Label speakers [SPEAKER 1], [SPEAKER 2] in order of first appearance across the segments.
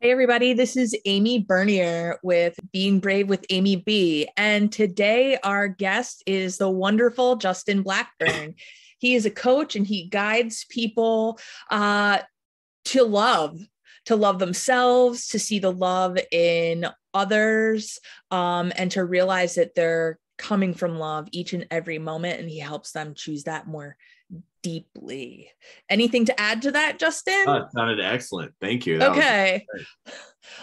[SPEAKER 1] Hey, everybody, this is Amy Bernier with Being Brave with Amy B. And today, our guest is the wonderful Justin Blackburn. he is a coach and he guides people uh, to love, to love themselves, to see the love in others, um, and to realize that they're coming from love each and every moment. And he helps them choose that more deeply. Anything to add to that, Justin?
[SPEAKER 2] Oh, it sounded excellent. Thank you. That
[SPEAKER 1] okay.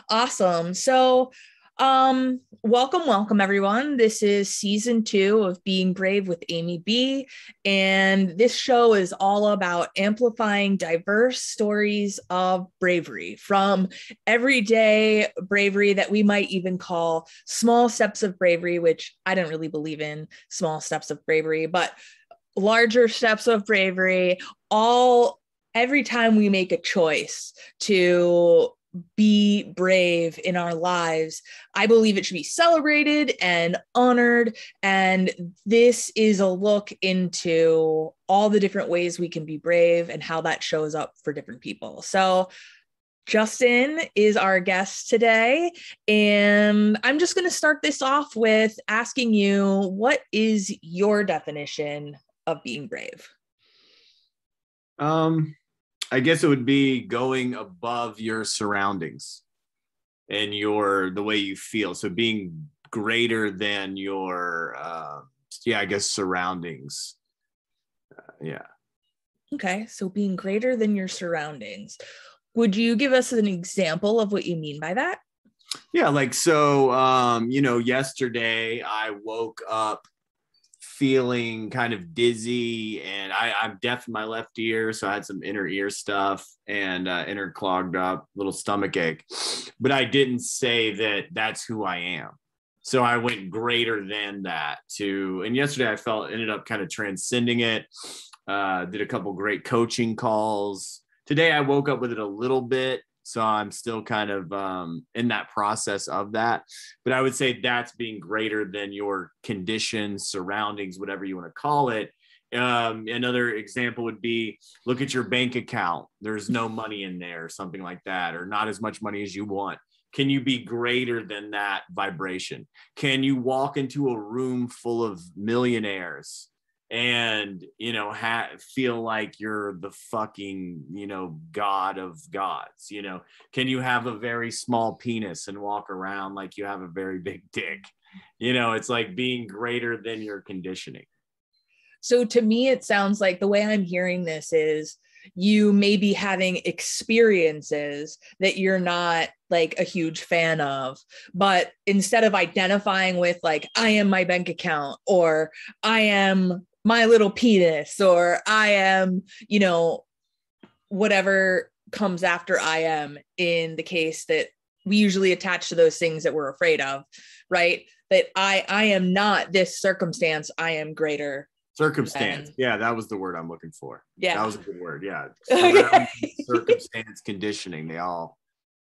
[SPEAKER 1] Awesome. So, um, welcome, welcome everyone. This is season two of Being Brave with Amy B. And this show is all about amplifying diverse stories of bravery from everyday bravery that we might even call small steps of bravery, which I don't really believe in small steps of bravery, but larger steps of bravery all every time we make a choice to be brave in our lives i believe it should be celebrated and honored and this is a look into all the different ways we can be brave and how that shows up for different people so Justin is our guest today. And I'm just going to start this off with asking you what is your definition of being brave?
[SPEAKER 2] Um, I guess it would be going above your surroundings and your the way you feel. So being greater than your uh, yeah, I guess surroundings. Uh, yeah.
[SPEAKER 1] Okay, so being greater than your surroundings. Would you give us an example of what you mean by that?
[SPEAKER 2] Yeah, like so um, you know, yesterday I woke up feeling kind of dizzy and I, I'm deaf in my left ear. So I had some inner ear stuff and uh, inner clogged up little stomach ache. But I didn't say that that's who I am. So I went greater than that to, and yesterday I felt ended up kind of transcending it. Uh, did a couple great coaching calls. Today I woke up with it a little bit so I'm still kind of um, in that process of that. But I would say that's being greater than your conditions, surroundings, whatever you want to call it. Um, another example would be look at your bank account. There's no money in there, something like that, or not as much money as you want. Can you be greater than that vibration? Can you walk into a room full of millionaires and you know ha- feel like you're the fucking you know god of gods you know? Can you have a very small penis and walk around like you have a very big dick? You know it's like being greater than your conditioning.
[SPEAKER 1] So to me it sounds like the way i'm hearing this is you may be having experiences that you're not like a huge fan of but instead of identifying with like i am my bank account or i am my little penis or I am, you know, whatever comes after I am in the case that we usually attach to those things that we're afraid of, right? That I I am not this circumstance, I am greater.
[SPEAKER 2] Circumstance. Than... Yeah, that was the word I'm looking for.
[SPEAKER 1] Yeah.
[SPEAKER 2] That was a good word. Yeah. Okay. circumstance conditioning, they all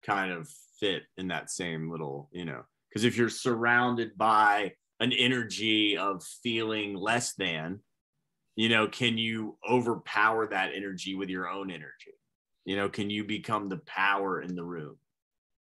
[SPEAKER 2] kind of fit in that same little, you know, because if you're surrounded by an energy of feeling less than, you know can you overpower that energy with your own energy you know can you become the power in the room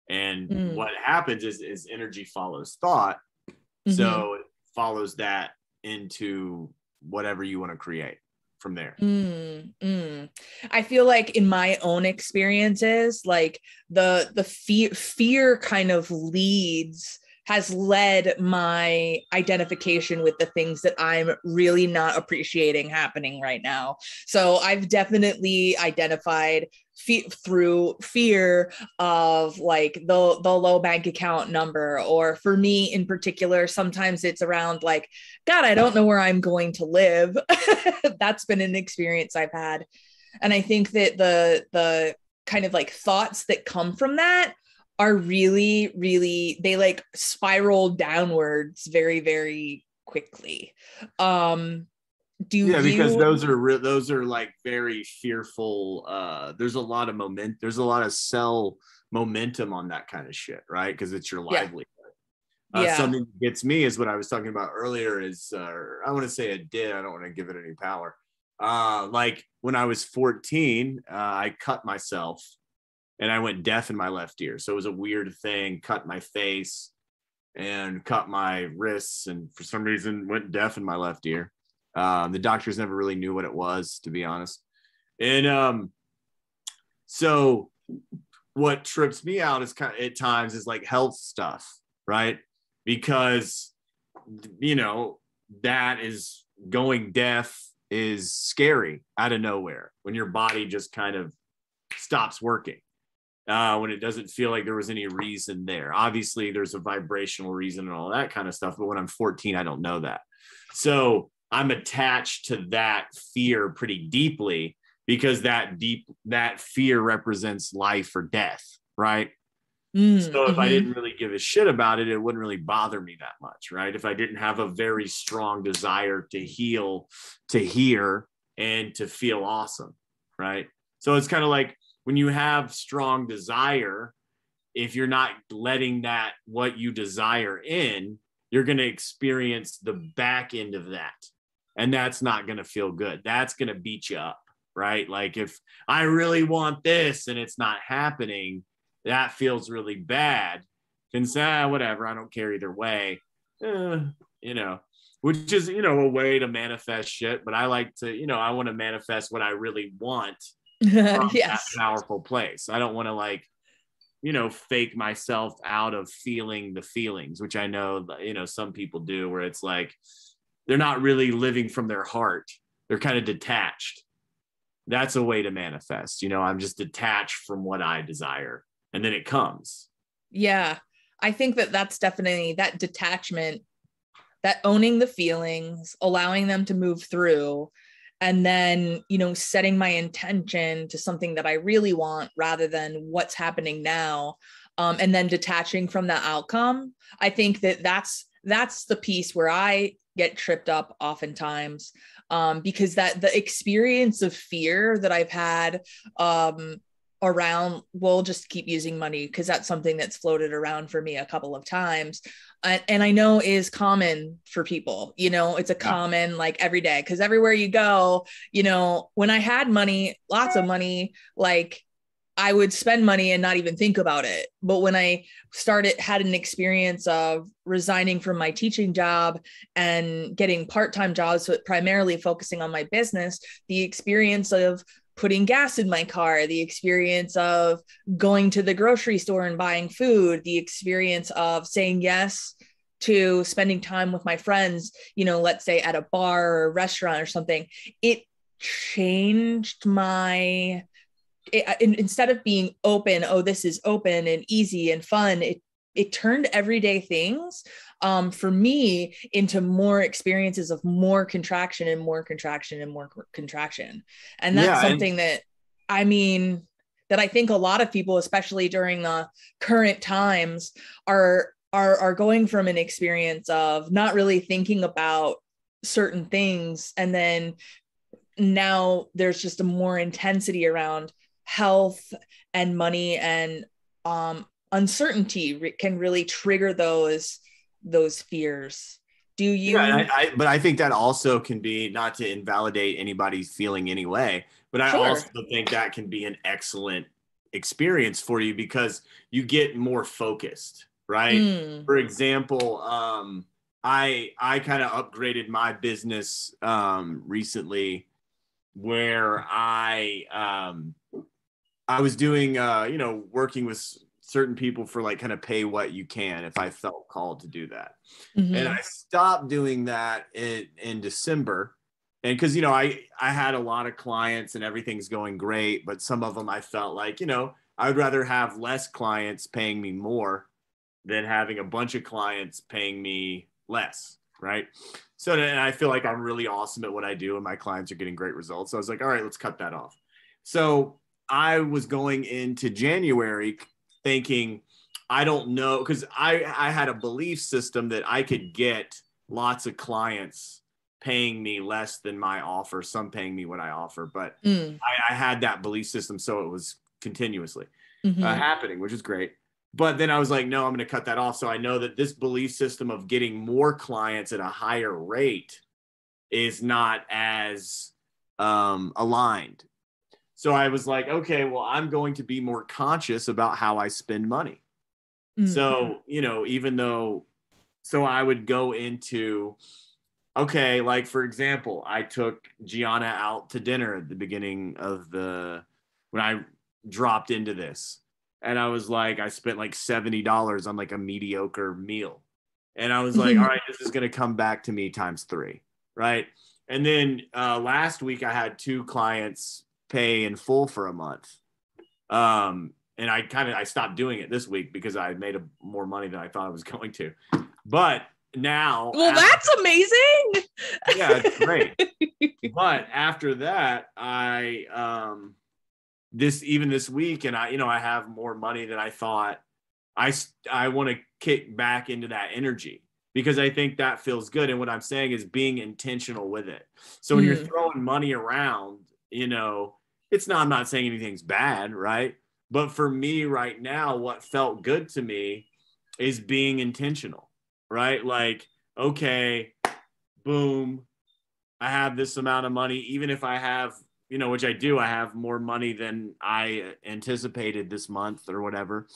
[SPEAKER 2] and mm. what happens is is energy follows thought mm-hmm. so it follows that into whatever you want to create from there
[SPEAKER 1] mm, mm. i feel like in my own experiences like the the fear fear kind of leads has led my identification with the things that I'm really not appreciating happening right now. So I've definitely identified fe- through fear of like the the low bank account number or for me in particular sometimes it's around like god I don't know where I'm going to live. That's been an experience I've had. And I think that the the kind of like thoughts that come from that are really, really, they like spiral downwards very, very quickly. Um, do
[SPEAKER 2] yeah, you... because those are re- those are like very fearful. Uh, there's a lot of moment. There's a lot of cell momentum on that kind of shit, right? Because it's your livelihood. Yeah. Uh, yeah. Something that gets me is what I was talking about earlier. Is uh, I want to say it did. I don't want to give it any power. Uh, like when I was 14, uh, I cut myself and I went deaf in my left ear. So it was a weird thing, cut my face and cut my wrists, and for some reason went deaf in my left ear. Um, the doctors never really knew what it was, to be honest. And um, so what trips me out is kind of, at times is like health stuff, right? Because you know that is going deaf is scary out of nowhere when your body just kind of stops working uh, when it doesn't feel like there was any reason there. Obviously, there's a vibrational reason and all that kind of stuff. But when I'm 14, I don't know that. So I'm attached to that fear pretty deeply because that deep that fear represents life or death, right? Mm, so if mm-hmm. I didn't really give a shit about it, it wouldn't really bother me that much, right? If I didn't have a very strong desire to heal, to hear, and to feel awesome, right? So it's kind of like when you have strong desire, if you're not letting that what you desire in, you're going to experience the back end of that. And that's not going to feel good. That's going to beat you up, right? Like if I really want this and it's not happening, that feels really bad. Can say, ah, whatever, I don't care either way. Eh, you know, which is, you know, a way to manifest shit. But I like to, you know, I want to manifest what I really want yes. powerful place. I don't want to like, you know, fake myself out of feeling the feelings, which I know, you know, some people do where it's like they're not really living from their heart. They're kind of detached. That's a way to manifest. You know, I'm just detached from what I desire and then it comes.
[SPEAKER 1] Yeah. I think that that's definitely that detachment, that owning the feelings, allowing them to move through and then you know setting my intention to something that i really want rather than what's happening now um, and then detaching from the outcome i think that that's that's the piece where i get tripped up oftentimes um, because that the experience of fear that i've had um, around we'll just keep using money because that's something that's floated around for me a couple of times and, and i know is common for people you know it's a common like every day because everywhere you go you know when i had money lots of money like I would spend money and not even think about it. But when I started, had an experience of resigning from my teaching job and getting part time jobs, but primarily focusing on my business, the experience of putting gas in my car, the experience of going to the grocery store and buying food, the experience of saying yes to spending time with my friends, you know, let's say at a bar or a restaurant or something, it changed my it, instead of being open, oh, this is open and easy and fun, it it turned everyday things um, for me into more experiences of more contraction and more contraction and more contraction. And that's yeah, something and- that I mean, that I think a lot of people, especially during the current times, are are are going from an experience of not really thinking about certain things and then now there's just a more intensity around health and money and um uncertainty re- can really trigger those those fears do you
[SPEAKER 2] yeah, I, I, but i think that also can be not to invalidate anybody's feeling anyway but i sure. also think that can be an excellent experience for you because you get more focused right mm. for example um i i kind of upgraded my business um recently where i um i was doing uh you know working with certain people for like kind of pay what you can if I felt called to do that. Mm-hmm. And I stopped doing that in, in December. And because, you know, I, I had a lot of clients and everything's going great, but some of them I felt like, you know, I'd rather have less clients paying me more than having a bunch of clients paying me less. Right. So then I feel like I'm really awesome at what I do and my clients are getting great results. So I was like, all right, let's cut that off. So I was going into January thinking, I don't know, because I, I had a belief system that I could get lots of clients paying me less than my offer, some paying me what I offer. But mm. I, I, had that belief system. So it was continuously mm-hmm. uh, happening, which is great. But then I was like, no, I'm going to cut that off. So I know that this belief system of getting more clients at a higher rate is not as um, aligned So I was like, okay, well, I'm going to be more conscious about how I spend money.
[SPEAKER 1] Mm.
[SPEAKER 2] So, you know, even though, so I would go into, okay, like for example, I took Gianna out to dinner at the beginning of the, when I dropped into this. And I was like, I spent like $70 on like a mediocre meal. And I was like, all right, this is going to come back to me times three. Right. And then uh, last week I had two clients pay in full for a month. Um, and I kind of I stopped doing it this week because I made a, more money than I thought I was going to. But now,
[SPEAKER 1] well,
[SPEAKER 2] after-
[SPEAKER 1] that's amazing.
[SPEAKER 2] yeah, it's great. but after that, I um this even this week, and I you know I have more money than I thought. I I want to kick back into that energy because I think that feels good. And what I'm saying is being intentional with it. So when you're
[SPEAKER 1] Mm.
[SPEAKER 2] throwing money around, you know, it's not. I'm not saying anything's bad, right? But for me right now, what felt good to me is being intentional, right? Like, okay, boom, I have this amount of money, even if I have, you know, which I do, I have more money than I anticipated this month or whatever.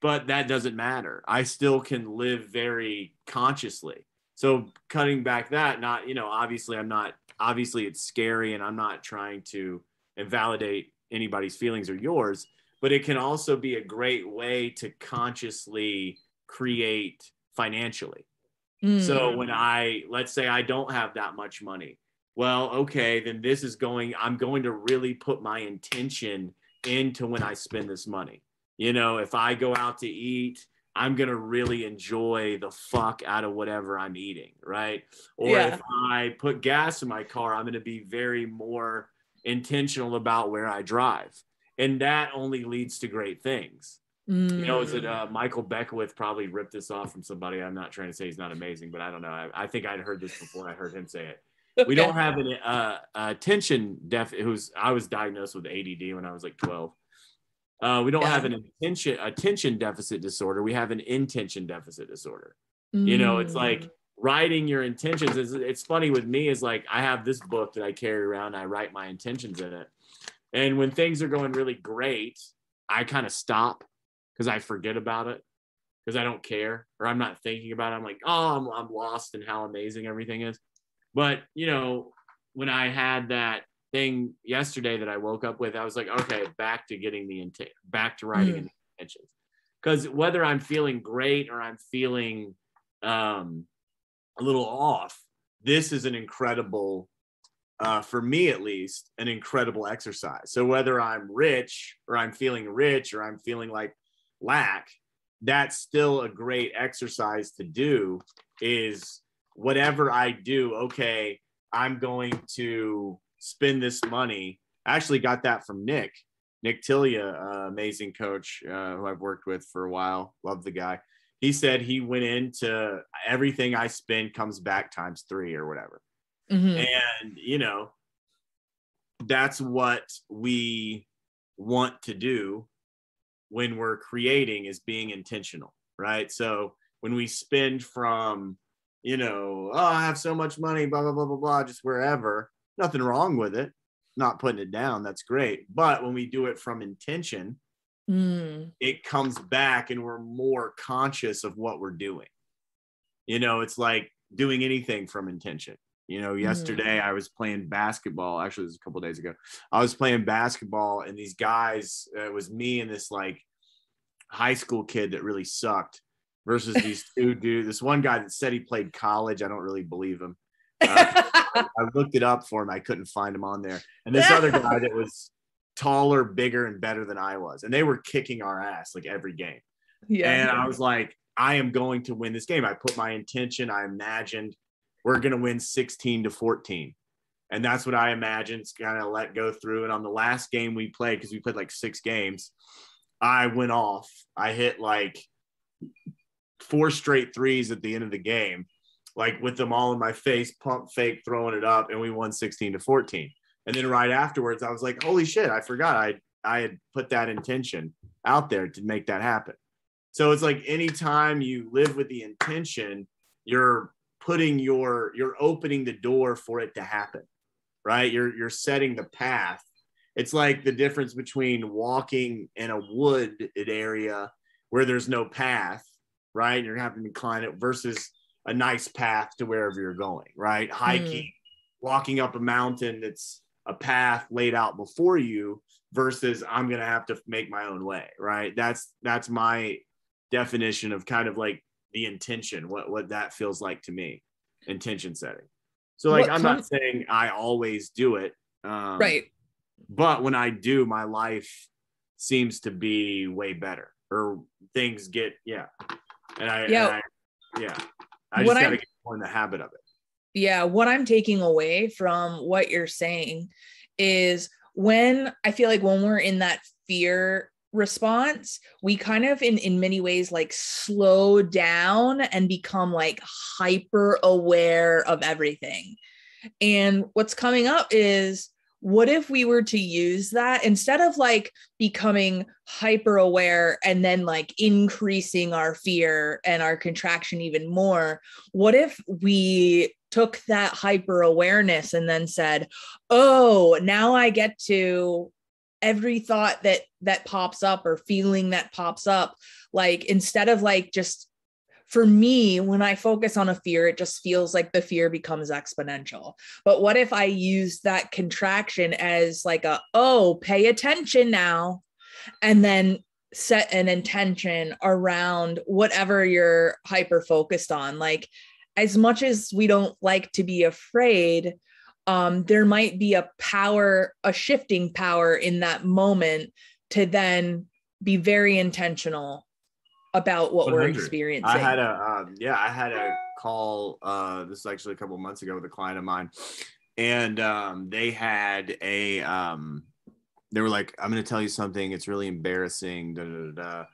[SPEAKER 2] But that doesn't matter. I still can live very consciously. So cutting back that, not, you know, obviously I'm not, obviously it's scary and I'm not trying to invalidate anybody's feelings or yours, but it can also be a great way to consciously create financially.
[SPEAKER 1] Mm.
[SPEAKER 2] So when I let's say I don't have that much money, well, okay, then this is going I'm going to really put my intention into when I spend this money. You know, if I go out to eat, I'm going to really enjoy the fuck out of whatever I'm eating, right? Or
[SPEAKER 1] Yeah.
[SPEAKER 2] if I put gas in my car, I'm going to be very more intentional about where I drive. And that only leads to great things. You know, is it
[SPEAKER 1] Mm.
[SPEAKER 2] uh, Michael Beckwith probably ripped this off from somebody? I'm not trying to say he's not amazing, but I don't know. I, I think I'd heard this before. I heard him say it. We don't have an uh, attention def. Who's I was diagnosed with ADD when I was like 12. Uh, we don't
[SPEAKER 1] Yeah.
[SPEAKER 2] have an attention attention deficit disorder. We have an intention deficit disorder. You know, it's like
[SPEAKER 1] Mm.
[SPEAKER 2] Writing your intentions. It's, it's funny with me is like I have this book that I carry around. I write my intentions in it, and when things are going really great, I kind of stop because I forget about it because I don't care or I'm not thinking about it. I'm like, oh, I'm, I'm lost in how amazing everything is. But, you know, when I had that thing yesterday that I woke up with, I was like, okay, back to getting the intent, back to writing
[SPEAKER 1] Mm.
[SPEAKER 2] in intentions. Because whether I'm feeling great or I'm feeling um, a little off, this is an incredible, uh, for me at least, an incredible exercise. So whether I'm rich or I'm feeling rich or I'm feeling like lack, that's still a great exercise to do. Is whatever I do, okay, I'm going to spend this money. I actually got that from Nick, Nick Tilia, uh, amazing coach uh, who I've worked with for a while. Love the guy. He said he went into everything I spend comes back times three or whatever.
[SPEAKER 1] Mhm.
[SPEAKER 2] And, you know, that's what we want to do when we're creating is being intentional, right? So when we spend from, you know, oh, I have so much money, blah, blah, blah, blah, blah, just wherever, nothing wrong with it. Not putting it down, that's great. But when we do it from intention,
[SPEAKER 1] Mm.
[SPEAKER 2] it comes back and we're more conscious of what we're doing. You know, it's like doing anything from intention. You know, yesterday I was playing basketball. Actually, it was a couple days ago. I was playing basketball, and these guys, uh, it was me and this like high school kid that really sucked versus these two dudes. This one guy that said he played college. I don't really believe him. Uh, I looked it up for him. I couldn't find him on there. And this other guy that was taller, bigger, and better than I was. And they were kicking our ass like every game.
[SPEAKER 1] yeah.
[SPEAKER 2] And I was like, I am going to win this game. I put my intention, I imagined we're going to win 16 to 14. And that's what I imagined. It's kind of let go through. And on the last game we played, because we played like six games, I went off. I hit like four straight threes at the end of the game, like with them all in my face, pump fake, throwing it up, and we won 16 to 14. And then right afterwards, I was like, holy shit, I forgot I I had put that intention out there to make that happen. So it's like anytime you live with the intention, you're putting your you're opening the door for it to happen. Right? You're you're setting the path. it's like the difference between walking in a wooded area where there's no path, right? You're having to climb it versus a nice path to wherever you're going, right? Hiking, mm. walking up a mountain that's a path laid out before you versus I'm going to have to make my own way, right? That's that's my definition of kind of like the intention, what what that feels like to me, intention setting. So like what I'm not saying I always do it.
[SPEAKER 1] Um, right.
[SPEAKER 2] But when I do, my life seems to be way better or things get yeah. And I, yeah. And I, yeah. I just got to get more in the habit of it.
[SPEAKER 1] Yeah. What I'm taking away from what you're saying is when I feel like when we're in that fear response, we kind of in in many ways like slow down and become like hyper aware of everything. And what's coming up is what if we were to use that instead of like becoming hyper aware and then like increasing our fear and our contraction even more what if we took that hyper awareness and then said oh now i get to every thought that that pops up or feeling that pops up like instead of like just for me, when I focus on a fear, it just feels like the fear becomes exponential. But what if I use that contraction as like a, oh, pay attention now, and then set an intention around whatever you're hyper focused on? Like, as much as we don't like to be afraid, um, there might be a power, a shifting power in that moment to then be very intentional about what 100. we're experiencing. I
[SPEAKER 2] had a um, yeah, I had a call. Uh, this is actually a couple months ago with a client of mine, and um, they had a um, they were like, "I'm going to tell you something. It's really embarrassing." Da, da, da, da.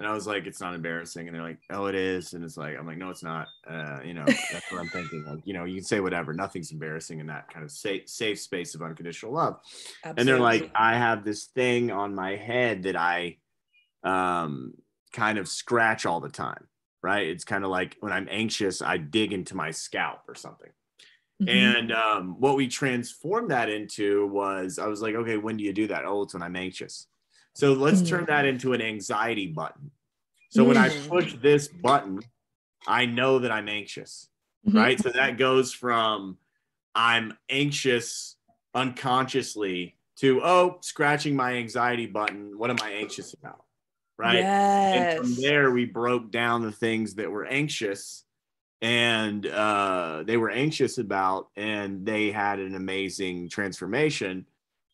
[SPEAKER 2] And I was like, "It's not embarrassing," and they're like, "Oh, it is." And it's like, I'm like, "No, it's not." Uh, you know, that's what I'm thinking. Like, you know, you can say whatever. Nothing's embarrassing in that kind of safe safe space of unconditional love. Absolutely. And they're like, "I have this thing on my head that I." um kind of scratch all the time, right? It's kind of like when I'm anxious, I dig into my scalp or something. Mm-hmm. And um, what we transformed that into was I was like, okay, when do you do that? Oh, it's when I'm anxious. So let's turn that into an anxiety button. So when I mm. push this button, I know that I'm anxious, mm-hmm. right? So that goes from I'm anxious unconsciously to, oh, scratching my anxiety button. What am I anxious about? right? Yes. And from there, we broke down the things that were anxious and uh, they were anxious about, and they had an amazing transformation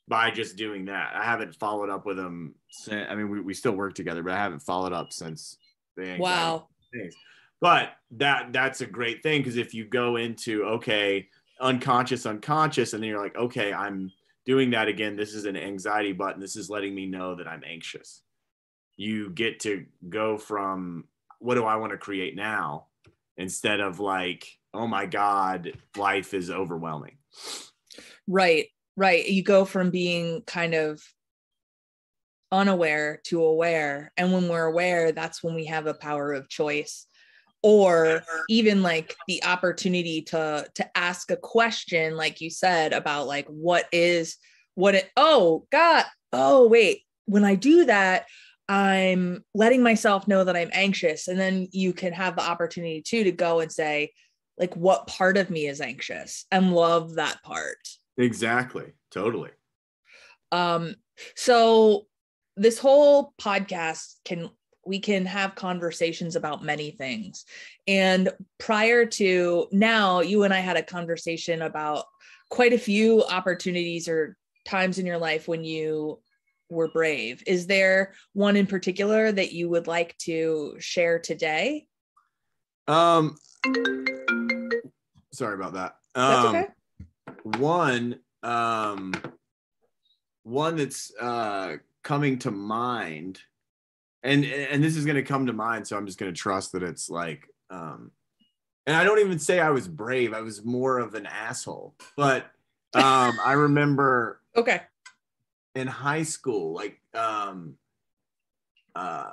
[SPEAKER 2] by just doing that. I haven't followed up with them. Since, I mean, we, we still work together, but I haven't followed up since.
[SPEAKER 1] The wow.
[SPEAKER 2] Things. But that that's a great thing because if you go into okay, unconscious, unconscious, and then you're like, okay, I'm doing that again. This is an anxiety button. This is letting me know that I'm anxious you get to go from what do I want to create now instead of like, oh my God, life is overwhelming.
[SPEAKER 1] Right, right. You go from being kind of unaware to aware. And when we're aware, that's when we have a power of choice or even like the opportunity to to ask a question like you said about like what is what it oh god oh wait when i do that I'm letting myself know that I'm anxious. And then you can have the opportunity too to go and say, like, what part of me is anxious and love that part.
[SPEAKER 2] Exactly. Totally.
[SPEAKER 1] Um, so this whole podcast can we can have conversations about many things. And prior to now, you and I had a conversation about quite a few opportunities or times in your life when you were brave. Is there one in particular that you would like to share today?
[SPEAKER 2] Um, sorry about that. Um, That's okay. One, um, one that's uh, coming to mind, and and this is going to come to mind, so I'm just going to trust that it's like, um, and I don't even say I was brave. I was more of an asshole, but um, I remember.
[SPEAKER 1] Okay
[SPEAKER 2] in high school, like um, uh,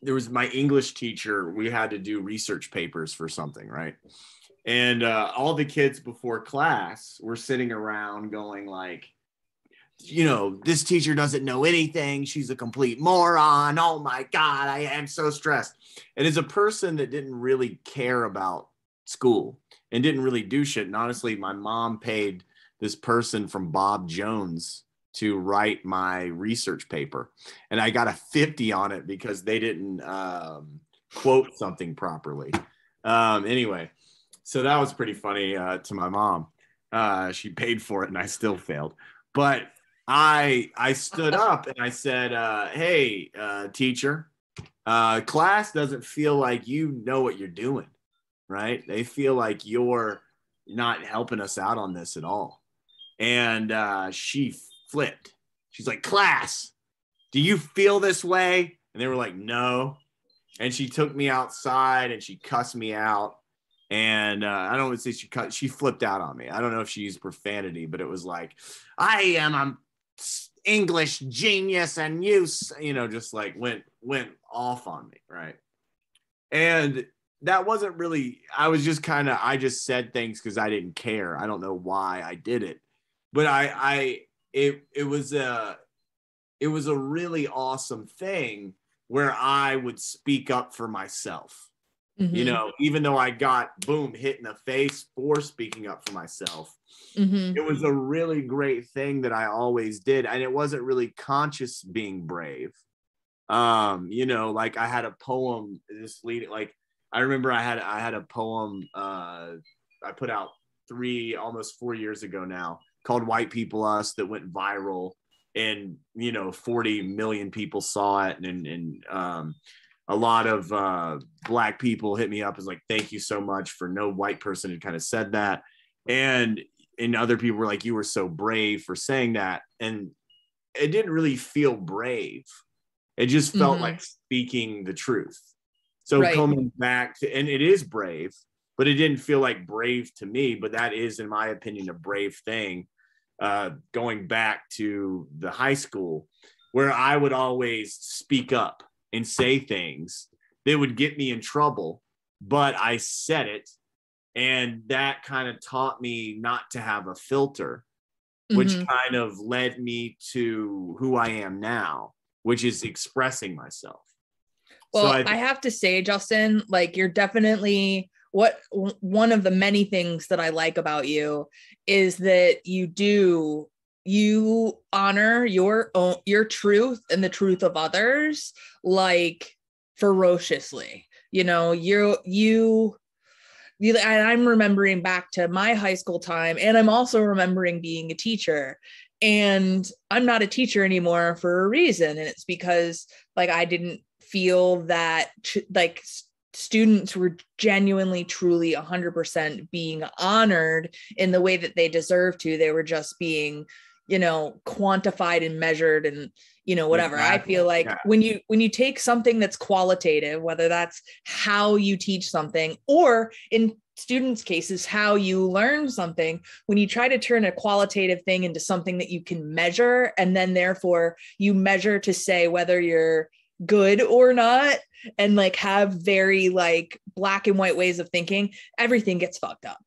[SPEAKER 2] there was my English teacher. We had to do research papers for something, right? And uh, all the kids before class were sitting around going like, you know, this teacher doesn't know anything. She's a complete moron. Oh my God, I am so stressed. And as a person that didn't really care about school and didn't really do shit, and honestly, my mom paid this person from Bob Jones to write my research paper. And I got a 50 on it because they didn't um, quote something properly. Um, anyway, so that was pretty funny uh, to my mom. Uh, she paid for it and I still failed. But I I stood up and I said, uh, "Hey, uh, teacher, uh, class doesn't feel like you know what you're doing, right? They feel like you're not helping us out on this at all." And uh, she flipped. She's like, "Class, do you feel this way?" And they were like, "No." And she took me outside and she cussed me out. And uh, I don't want to say she cut, she flipped out on me. I don't know if she used profanity, but it was like, I am, I'm English genius and you, you know, just like went went off on me, right? And that wasn't really. I was just kind of. I just said things because I didn't care. I don't know why I did it, but I, I, it, it was a, it was a really awesome thing where I would speak up for myself. Mm-hmm. You know, even though I got boom hit in the face for speaking up for myself, Mm-hmm. It was a really great thing that I always did. And it wasn't really conscious being brave. Um, you know, like I had a poem this leading, like I remember I had I had a poem uh I put out three almost four years ago now called White People Us that went viral and you know 40 million people saw it and and um a lot of uh, black people hit me up as like thank you so much for no white person had kind of said that and and other people were like, you were so brave for saying that. And it didn't really feel brave. It just felt mm-hmm. like speaking the truth. So right. coming back to, and it is brave, but it didn't feel like brave to me. But that is, in my opinion, a brave thing. Uh, going back to the high school, where I would always speak up and say things that would get me in trouble, but I said it and that kind of taught me not to have a filter which mm-hmm. kind of led me to who i am now which is expressing myself
[SPEAKER 1] well so I, I have to say justin like you're definitely what one of the many things that i like about you is that you do you honor your own your truth and the truth of others like ferociously you know you you I'm remembering back to my high school time, and I'm also remembering being a teacher. And I'm not a teacher anymore for a reason. And it's because, like, I didn't feel that, like, students were genuinely, truly 100% being honored in the way that they deserve to. They were just being, you know, quantified and measured and you know whatever exactly. i feel like yeah. when you when you take something that's qualitative whether that's how you teach something or in students cases how you learn something when you try to turn a qualitative thing into something that you can measure and then therefore you measure to say whether you're good or not and like have very like black and white ways of thinking everything gets fucked up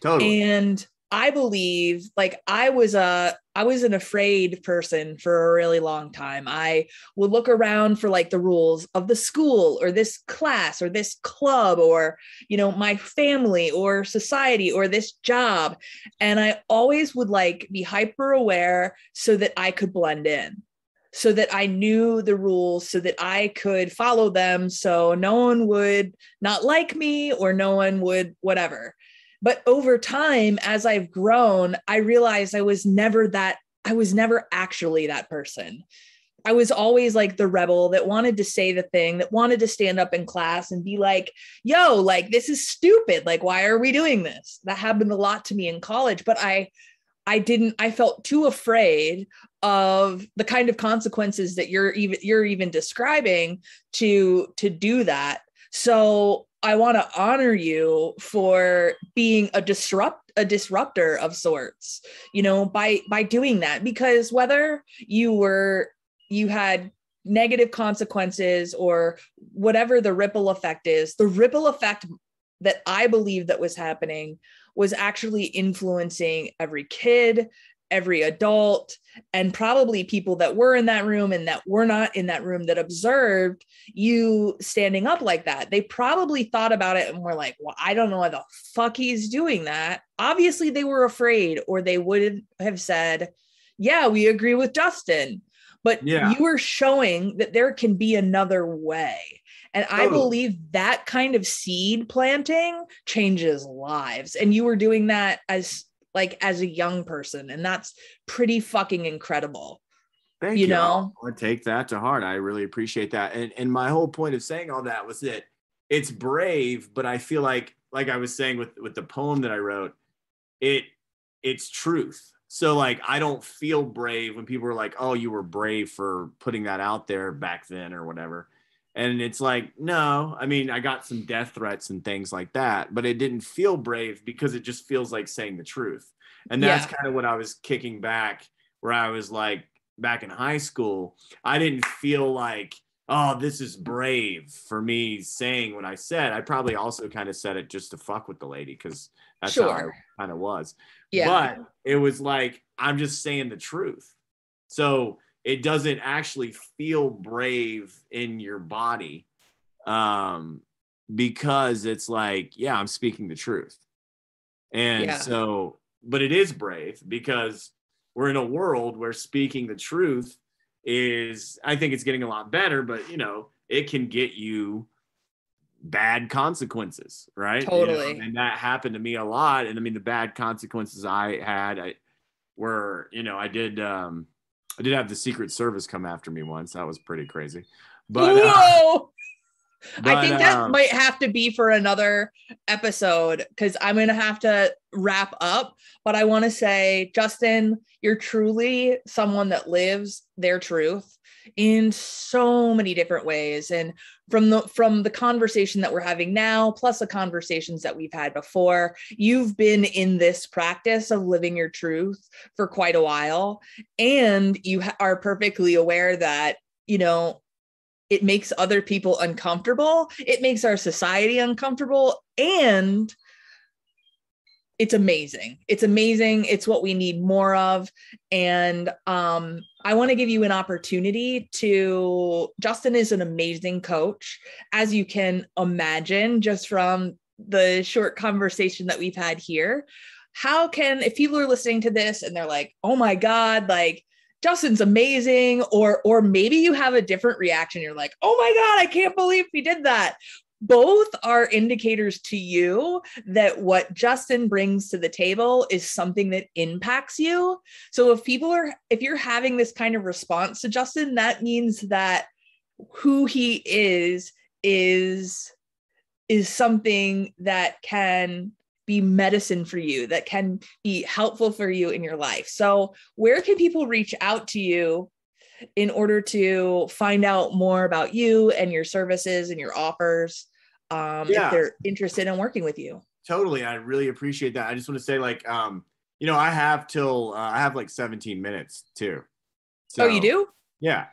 [SPEAKER 1] totally and I believe like I was a I was an afraid person for a really long time. I would look around for like the rules of the school or this class or this club or you know my family or society or this job and I always would like be hyper aware so that I could blend in. So that I knew the rules, so that I could follow them, so no one would not like me or no one would whatever. But over time, as I've grown, I realized I was never that, I was never actually that person. I was always like the rebel that wanted to say the thing, that wanted to stand up in class and be like, yo, like this is stupid. Like, why are we doing this? That happened a lot to me in college, but I, I didn't, I felt too afraid of the kind of consequences that you're even, you're even describing to, to do that. So I want to honor you for being a disrupt a disruptor of sorts, you know, by by doing that because whether you were you had negative consequences or whatever the ripple effect is, the ripple effect that I believe that was happening was actually influencing every kid, every adult and probably people that were in that room and that were not in that room that observed you standing up like that. They probably thought about it and were like, well, I don't know why the fuck he's doing that. Obviously, they were afraid, or they wouldn't have said, yeah, we agree with Justin. But
[SPEAKER 2] Yeah.
[SPEAKER 1] you were showing that there can be another way. And I
[SPEAKER 2] Totally.
[SPEAKER 1] believe that kind of seed planting changes lives. And you were doing that as like as a young person. And that's pretty fucking incredible.
[SPEAKER 2] Thank
[SPEAKER 1] You
[SPEAKER 2] you.
[SPEAKER 1] know?
[SPEAKER 2] I take that to heart. I really appreciate that. And and my whole point of saying all that was that it's brave, but I feel like like I was saying with with the poem that I wrote, it it's truth. So like I don't feel brave when people are like, "Oh, you were brave for putting that out there back then or whatever." And it's like, no, I mean, I got some death threats and things like that, but it didn't feel brave because it just feels like saying the truth. And that's
[SPEAKER 1] Yeah.
[SPEAKER 2] kind of what I was kicking back where I was like back in high school, I didn't feel like, oh, this is brave for me saying what I said. I probably also kind of said it just to fuck with the lady because that's how I kind of was.
[SPEAKER 1] Yeah.
[SPEAKER 2] But it was like, I'm just saying the truth. So it doesn't actually feel brave in your body um, because it's like, yeah, I'm speaking the truth. And
[SPEAKER 1] Yeah.
[SPEAKER 2] so, but it is brave because we're in a world where speaking the truth is, I think it's getting a lot better, but you know, it can get you bad consequences, right? You know,
[SPEAKER 1] Totally.
[SPEAKER 2] and that happened to me a lot. And I mean, the bad consequences I had, I were, you know, I did, um, I did have the Secret Service come after me once. That was pretty crazy. But, uh,
[SPEAKER 1] Whoa. I think that
[SPEAKER 2] um,
[SPEAKER 1] might have to be for another episode because I'm going to have to wrap up. But I want to say, Justin, you're truly someone that lives their truth in so many different ways. And from the from the conversation that we're having now, plus the conversations that we've had before, you've been in this practice of living your truth for quite a while, and you are perfectly aware that you know it makes other people uncomfortable. It makes our society uncomfortable. And it's amazing it's amazing it's what we need more of and um i want to give you an opportunity to justin is an amazing coach as you can imagine just from the short conversation that we've had here how can if people are listening to this and they're like oh my god like Justin's amazing, or or maybe you have a different reaction. You're like, oh my god, I can't believe he did that. Both are indicators to you that what Justin brings to the table is something that impacts you. So if people are, if you're having this kind of response to Justin, that means that who he is is is something that can be medicine for you that can be helpful for you in your life. So, where can people reach out to you in order to find out more about you and your services and your offers um,
[SPEAKER 2] Yeah.
[SPEAKER 1] if they're interested in working with you?
[SPEAKER 2] totally i really appreciate that i just want to say like um you know i have till uh, i have like 17 minutes too
[SPEAKER 1] oh, you do?
[SPEAKER 2] yeah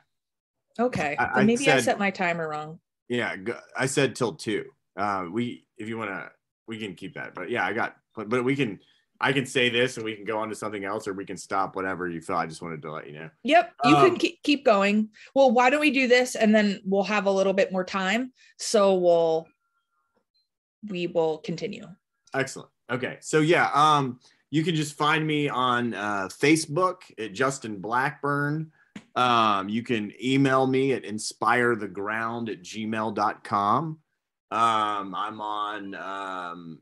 [SPEAKER 1] Okay.
[SPEAKER 2] I- I
[SPEAKER 1] maybe I
[SPEAKER 2] said-
[SPEAKER 1] set my timer wrong.
[SPEAKER 2] yeah i said till two uh we if you want to we can keep that but yeah i got but, but we can i can say this and we can go on to something else or we can stop whatever you feel i just wanted to let you know
[SPEAKER 1] Yep, you
[SPEAKER 2] Um,
[SPEAKER 1] can keep, keep going. Well, why don't we do this and then we'll have a little bit more time. So we'll we will continue.
[SPEAKER 2] Excellent. Okay. So yeah, um, you can just find me on uh, Facebook at Justin Blackburn. Um, you can email me at inspiretheground at gmail.com. Um, I'm on um,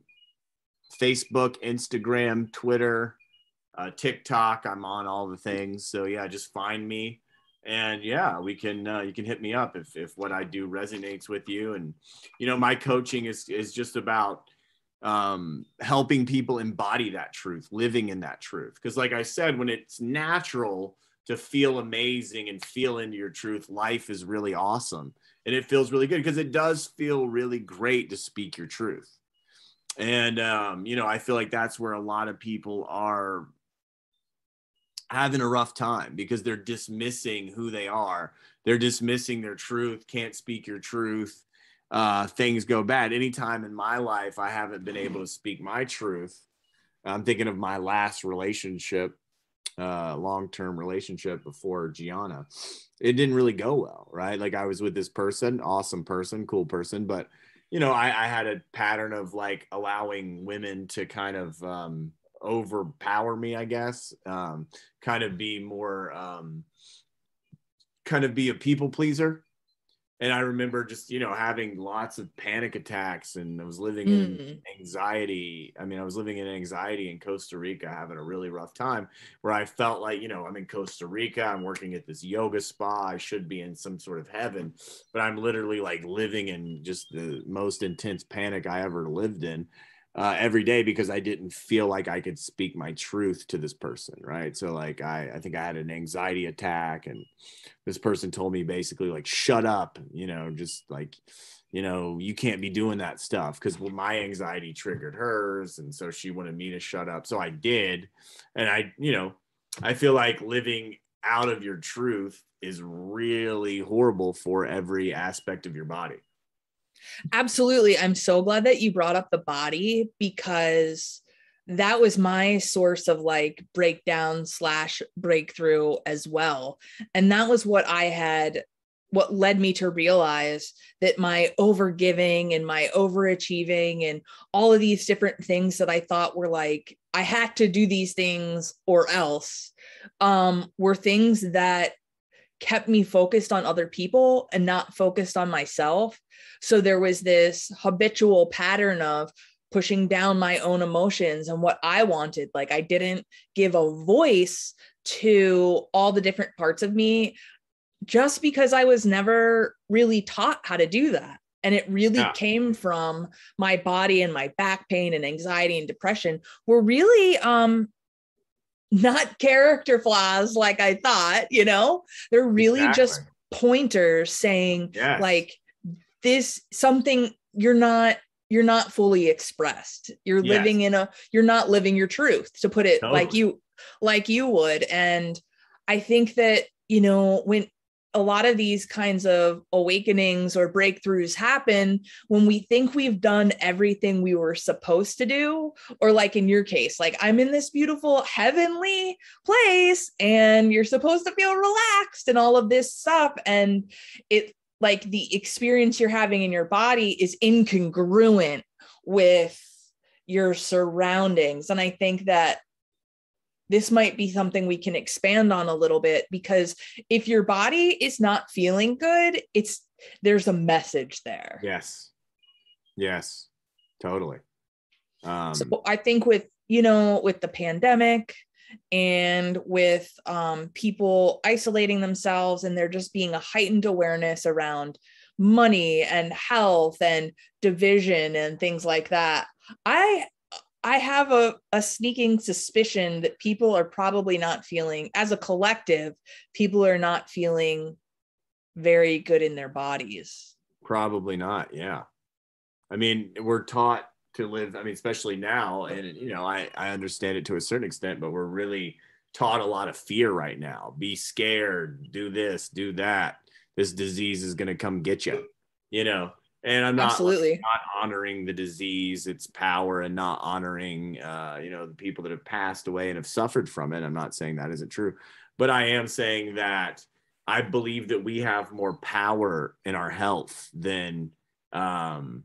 [SPEAKER 2] Facebook, Instagram, Twitter, uh, TikTok. I'm on all the things. So yeah, just find me. And yeah, we can uh, you can hit me up if if what I do resonates with you. And you know, my coaching is is just about um, helping people embody that truth, living in that truth. Because, like I said, when it's natural to feel amazing and feel into your truth, life is really awesome and it feels really good because it does feel really great to speak your truth. And, um, you know, I feel like that's where a lot of people are having a rough time because they're dismissing who they are. They're dismissing their truth, can't speak your truth uh, things go bad. Anytime in my life I haven't been able to speak my truth, I'm thinking of my last relationship. uh, long-term relationship before Gianna, it didn't really go well, right? Like I was with this person, awesome person, cool person, but you know, I, I had a pattern of like allowing women to kind of um, overpower me, I guess, um, kind of be more, um, kind of be a people pleaser and I remember just you know having lots of panic attacks, and I was living mm. in anxiety. I mean, I was living in anxiety in Costa Rica, having a really rough time, where I felt like you know I'm in Costa Rica, I'm working at this yoga spa, I should be in some sort of heaven, but I'm literally like living in just the most intense panic I ever lived in uh, every day because I didn't feel like I could speak my truth to this person, right? So like I, I think I had an anxiety attack, and this person told me basically like shut up, you know, just like you know you can't be doing that stuff because well, my anxiety triggered hers, and so she wanted me to shut up. So I did, and I, you know, I feel like living out of your truth is really horrible for every aspect of your body.
[SPEAKER 1] Absolutely. I'm so glad that you brought up the body because that was my source of like breakdown slash breakthrough as well. And that was what I had, what led me to realize that my overgiving and my overachieving and all of these different things that I thought were like, I had to do these things or else um, were things that kept me focused on other people and not focused on myself. So there was this habitual pattern of pushing down my own emotions and what I wanted. Like I didn't give a voice to all the different parts of me just because I was never really taught how to do that. And it really yeah. came from my body and my back pain and anxiety and depression were really um not character flaws like I thought, you know? They're really exactly. just pointers saying yes. like this something you're not you're not fully expressed. You're yes. living in a you're not living your truth to put it totally. like you like you would and I think that you know when a lot of these kinds of awakenings or breakthroughs happen when we think we've done everything we were supposed to do. Or like in your case like i'm in this beautiful heavenly place and you're supposed to feel relaxed and all of this stuff. And it like the experience you're having in your body is incongruent with your surroundings. And i think that this might be something we can expand on a little bit because if your body is not feeling good, it's there's a message there.
[SPEAKER 2] Yes. Yes. Totally.
[SPEAKER 1] Um, so I think with, you know, with the pandemic and with um, people isolating themselves and there just being a heightened awareness around money and health and division and things like that. I I have a, a sneaking suspicion that people are probably not feeling, as a collective, people are not feeling very good in their bodies.
[SPEAKER 2] Probably not. Yeah. I mean, we're taught to live, I mean, especially now, and, you know, I, I understand it to a certain extent, but we're really taught a lot of fear right now. Be scared, do this, do that. This disease is going to come get you, you know? And i'm not absolutely. not honoring the disease its power and not honoring uh, you know the people that have passed away and have suffered from it. I'm not saying that isn't true. But i am saying that i believe that we have more power in our health than um,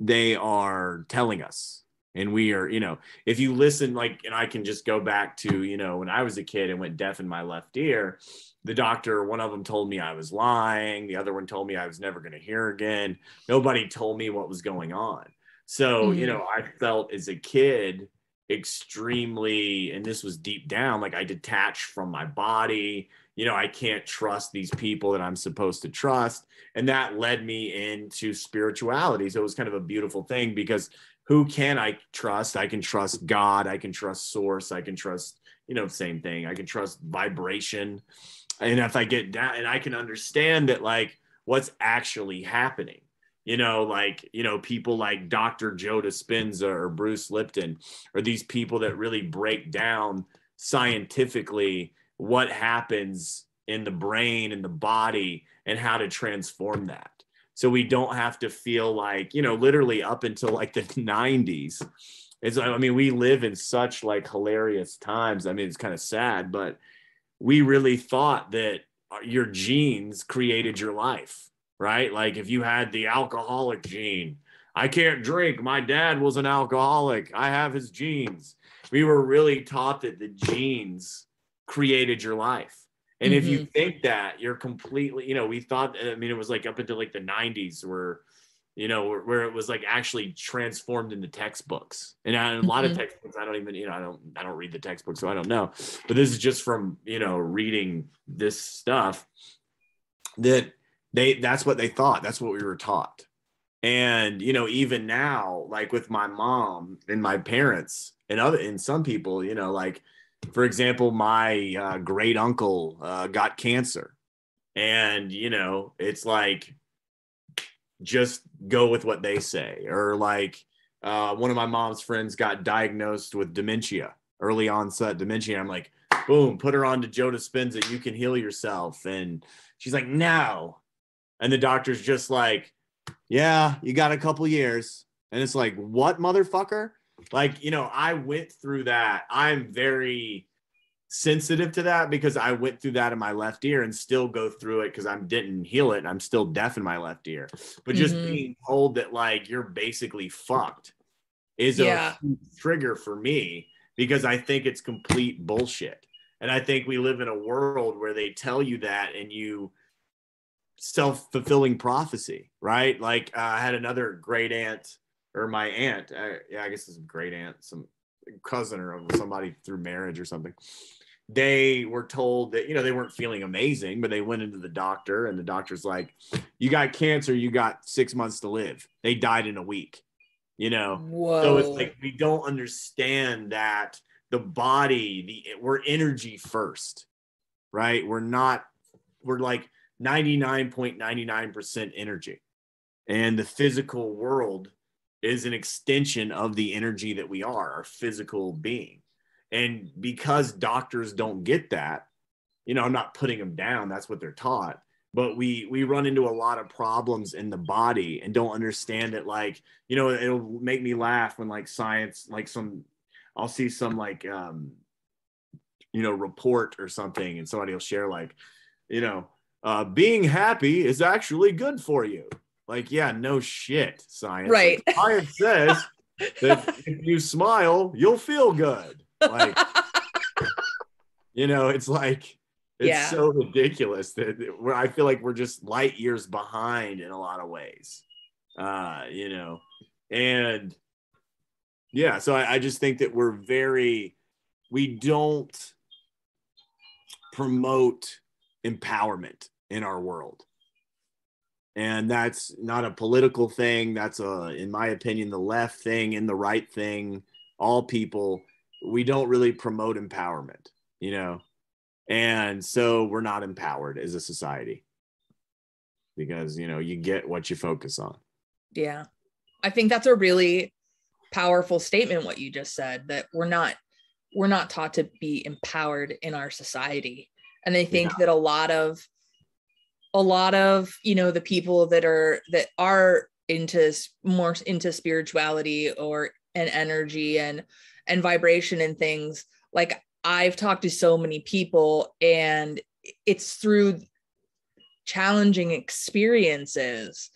[SPEAKER 2] they are telling us and we are you know if you listen like and i can just go back to you know when i was a kid and went deaf in my left ear the doctor one of them told me i was lying the other one told me i was never going to hear again. Nobody told me what was going on. So mm-hmm. you know i felt as a kid extremely and this was deep down like i detached from my body. You know i can't trust these people that i'm supposed to trust. And that led me into spirituality. So it was kind of a beautiful thing because who can I trust? I can trust God. I can trust source. I can trust, you know, same thing. I can trust vibration. And if I get down and I can understand that, like, what's actually happening, you know, like, you know, people like Dr. Joe Dispenza or Bruce Lipton or these people that really break down scientifically what happens in the brain and the body and how to transform that so we don't have to feel like you know literally up until like the 90s it's i mean we live in such like hilarious times. I mean it's kind of sad but we really thought that uh, your genes created your life right? Like if you had the alcoholic gene i can't drink. My dad was an alcoholic. I have his genes. We were really taught that the genes created your life and mm-hmm. if you mm-hmm. think that you're completely you know we thought i mean it was like up into like the 90s where you know, where, where, it was like actually transformed into textbooks. And a lot mm-hmm. of textbooks, I don't even, you know, I don't, I don't read the textbook, so I don't know. But this is just from, you know, reading this stuff that they, that's what they thought. That's what we were taught. And, you know, even now, like with my mom and my parents and other, and some people, you know, like, for example, my uh, great uncle uh, got cancer. And, you know, it's like, just go with what they say. Or like uh, one of my mom's friends got diagnosed with dementia early onset dementia. I'm like boom put her on to joe dispenza. You can heal yourself. And she's like no and the doctor's just like yeah you got a couple years. And it's like what motherfucker like you know i went through that i'm very sensitive to that because I went through that in my left ear and still go through it because I didn't heal it and I'm still deaf in my left ear. But just mm-hmm. being told that like you're basically fucked is yeah. a trigger for me because I think it's complete bullshit. And I think we live in a world where they tell you that and you self-fulfilling prophecy, right? Like uh, I had another great aunt or my aunt, uh, yeah, I guess it's a great aunt, some cousin or somebody through marriage or something. They were told that you know they weren't feeling amazing but they went into the doctor and the doctor's like you got cancer you got six months to live. They died in a week you know? Whoa. so it's like we don't understand that the body the we're energy first right? We're not we're like 99.99% energy. And the physical world is an extension of the energy that we are our physical being and because doctors don't get that, you know, I'm not putting them down. That's what they're taught. But we we run into a lot of problems in the body and don't understand it. Like, you know, it'll make me laugh when like science, like some, I'll see some like, um, you know, report or something, and somebody will share like, you know, uh, being happy is actually good for you. Like, yeah, no shit, science.
[SPEAKER 1] Right.
[SPEAKER 2] Like, science says that if you smile, you'll feel good. Like, you know, it's like it's yeah. so ridiculous that I feel like we're just light years behind in a lot of ways. Uh, you know, and yeah, so I, I just think that we're very we don't promote empowerment in our world and that's not a political thing that's a in my opinion the left thing and the right thing all people we don't really promote empowerment, you know? And so we're not empowered as a society because, you know, you get what you focus on.
[SPEAKER 1] Yeah. I think that's a really powerful statement what you just said that we're not we're not taught to be empowered in our society. And I think yeah. that a lot of a lot of, you know, the people that are that are into more into spirituality or an energy and and vibration and things like I've talked to so many people and it's through challenging experiences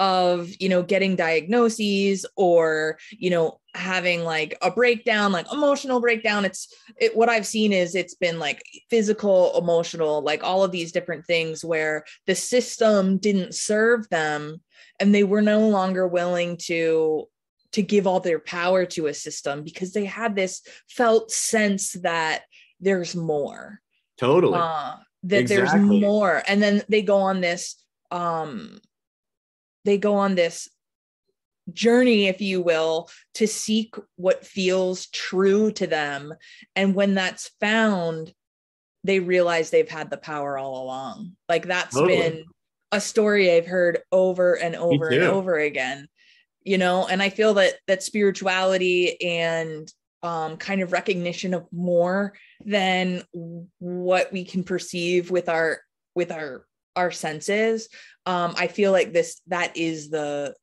[SPEAKER 1] of you know getting diagnoses or you know having like a breakdown like emotional breakdown. It's it, what i've seen is it's been like physical emotional like all of these different things where the system didn't serve them and they were no longer willing to to give all their power to a system because they had this felt sense that there's more.
[SPEAKER 2] Totally. Uh,
[SPEAKER 1] that exactly. there's more. And then they go on this um they go on this journey if you will to seek what feels true to them. And when that's found they realize they've had the power all along. Like that's totally. been a story i've heard over and over and over again you know? And i feel that that spirituality and um, kind of recognition of more than what we can perceive with our with our our senses um, i feel like this that is the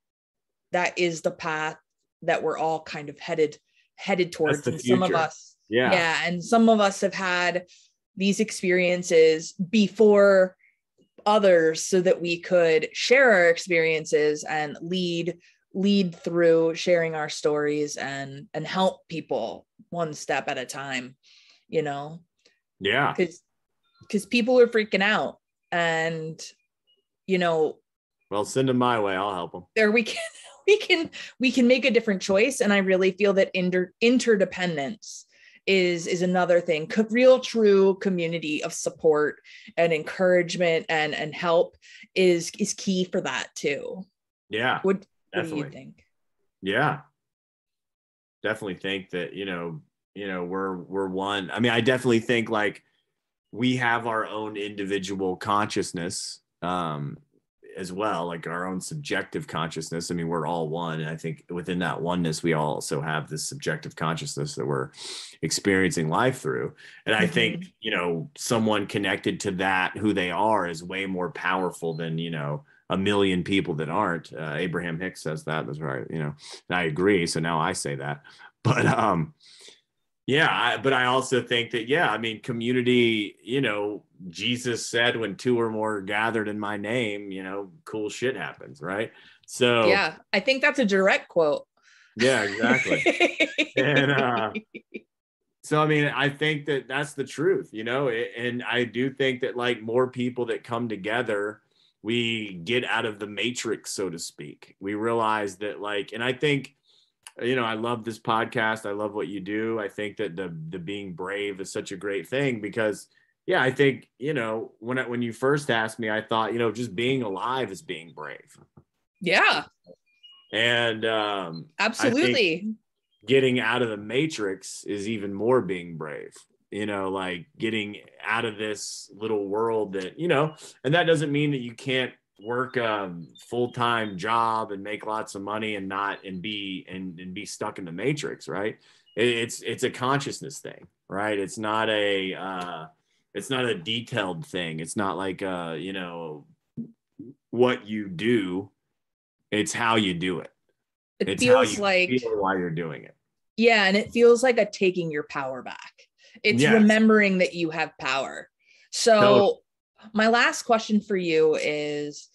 [SPEAKER 1] that is the path that we're all kind of headed headed towards. And some of us,
[SPEAKER 2] Yeah.
[SPEAKER 1] yeah, and some of us have had these experiences before others so that we could share our experiences and lead lead through sharing our stories and and help people one step at a time you know
[SPEAKER 2] Yeah.
[SPEAKER 1] because because people are freaking out and you know
[SPEAKER 2] Well, send them my way. I'll help them.
[SPEAKER 1] there we can we can we can make a different choice and i really feel that inter, interdependence is is another thing Co- real true community of support and encouragement and and help is is key for that too
[SPEAKER 2] Yeah.
[SPEAKER 1] what, what do you think
[SPEAKER 2] Yeah. Definitely think that, you know, you know, we're we're one. I mean, I definitely think like we have our own individual consciousness um as well, like our own subjective consciousness. I mean, we're all one. And I think within that oneness, we also have this subjective consciousness that we're experiencing life through. And I think, you know, someone connected to that, who they are, is way more powerful than, you know, a million people that aren't. Uh, Abraham Hicks says that. That's right. You know, and I agree. So now I say that. But um, yeah, I, but I also think that yeah, I mean, community. You know, Jesus said, "When two or more are gathered in my name, you know, cool shit happens." Right. So
[SPEAKER 1] yeah i think that's a direct quote
[SPEAKER 2] yeah, exactly. And, uh, so I mean, I think that that's the truth, you know, and I do think that like more people that come together, we get out of the matrix, so to speak. We realize that like, and I think, you know, I love this podcast. I love what you do. I think that the the being brave is such a great thing because, yeah, I think you know when I, when you first asked me, I thought you know just being alive is being brave,
[SPEAKER 1] yeah
[SPEAKER 2] and um,
[SPEAKER 1] absolutely
[SPEAKER 2] getting out of the matrix is even more being brave you know like getting out of this little world that you know and that doesn't mean that you can't work a full-time job and make lots of money and not and be and, and be stuck in the matrix right it's it's a consciousness thing right it's not a uh it's not a detailed thing it's not like uh you know what you do it's how you do it
[SPEAKER 1] it
[SPEAKER 2] it's
[SPEAKER 1] feels like
[SPEAKER 2] feel while you're doing it
[SPEAKER 1] Yeah, and it feels like a taking your power back. It's
[SPEAKER 2] Yes.
[SPEAKER 1] remembering that you have power. So. My last question for you is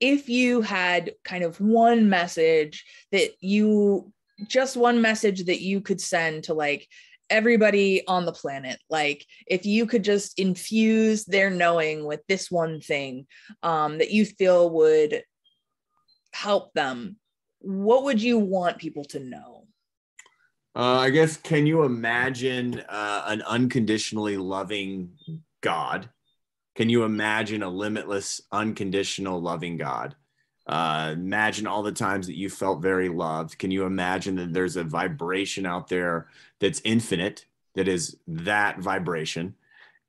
[SPEAKER 1] if you had kind of one message that you just one message that you could send to like everybody on the planet like if you could just infuse their knowing with this one thing um, that you feel would help them what would you want people to know
[SPEAKER 2] Uh, I guess, can you imagine uh, an unconditionally loving God? Can you imagine a limitless, unconditional loving God? Uh, imagine all the times that you felt very loved. Can you imagine that there's a vibration out there that's infinite, that is that vibration?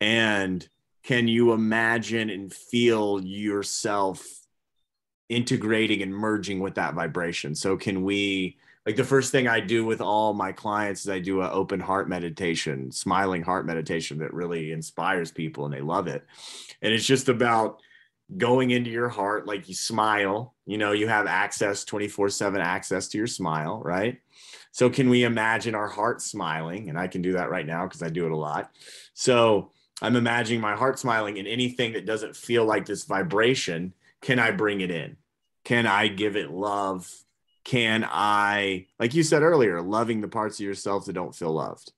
[SPEAKER 2] And can you imagine and feel yourself integrating and merging with that vibration? So, can we? Like the first thing I do with all my clients is I do an open heart meditation, smiling heart meditation that really inspires people and they love it. And it's just about going into your heart like you smile, you know, you have access 24/7 access to your smile, right? So can we imagine our heart smiling? And I can do that right now because I do it a lot. So I'm imagining my heart smiling and anything that doesn't feel like this vibration, can I bring it in? Can I give it love? Can I, like you said earlier, loving the parts of yourself that don't feel loved?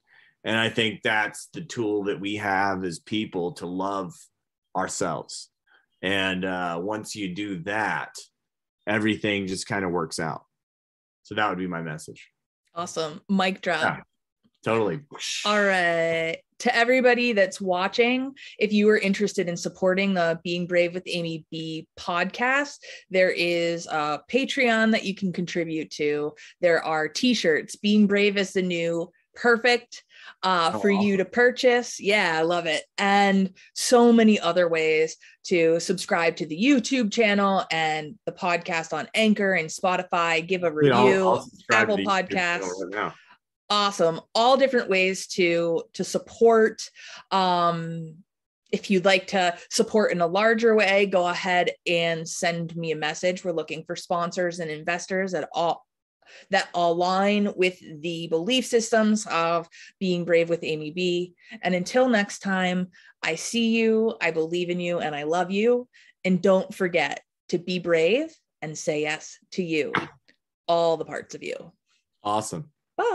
[SPEAKER 2] And I think that's the tool that we have as people to love ourselves. And uh, once you do that, everything just kind of works out. So that would be my message.
[SPEAKER 1] Awesome. Mic drop.
[SPEAKER 2] Yeah. Totally.
[SPEAKER 1] All right. To everybody that's watching, if you are interested in supporting the Being Brave with Amy B podcast, there is a Patreon that you can contribute to. There are t shirts. Being Brave is the new perfect uh, for
[SPEAKER 2] Aw.
[SPEAKER 1] you to purchase. Yeah, I love it. And so many other ways to subscribe to the YouTube channel and the podcast on Anchor and Spotify. Give a
[SPEAKER 2] You know,
[SPEAKER 1] review. Apple Podcasts.
[SPEAKER 2] right.
[SPEAKER 1] Awesome all different ways to to support um if you'd like to support in a larger way go ahead and send me a message we're looking for sponsors and investors at all that align with the belief systems of being brave with Amy B. And until next time, I see you, I believe in you, and I love you. And don't forget to be brave and say yes to you, all the parts of you.
[SPEAKER 2] Awesome.
[SPEAKER 1] Bye.